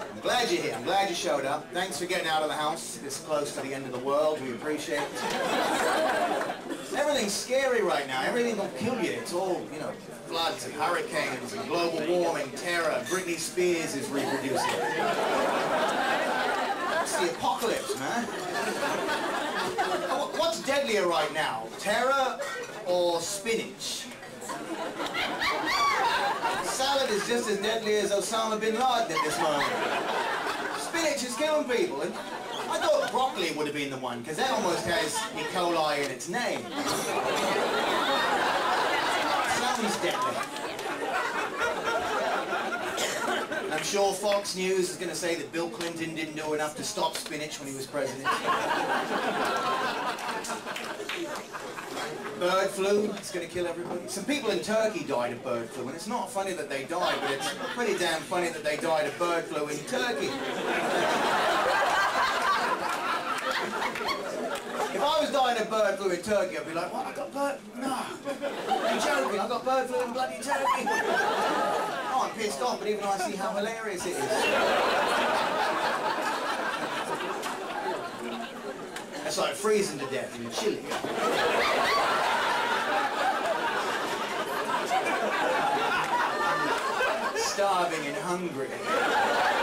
I'm glad you're here. I'm glad you showed up. Thanks for getting out of the house this close to the end of the world. We appreciate it. Everything's scary right now. Everything will kill you. It's all, you know, floods and hurricanes and global warming, terror. Britney Spears is reproducing. It's the apocalypse, man. What's deadlier right now? Terror or spinach? Salad is just as deadly as Osama bin Laden at this moment. Spinach is killing people. And I thought broccoli would have been the one, because that almost has E. coli in its name. Sounds deadly. I'm sure Fox News is going to say that Bill Clinton didn't do enough to stop spinach when he was president. Bird flu, it's going to kill everybody. Some people in Turkey died of bird flu, and it's not funny that they died, but it's pretty damn funny that they died of bird flu in Turkey. If I was dying of bird flu in Turkey, I'd be like, what, I got bird... No. You're joking, I got bird flu in bloody Turkey. Oh, I'm pissed off, but even I see how hilarious it is. That's like freezing to death in Chile. Starving and hungry.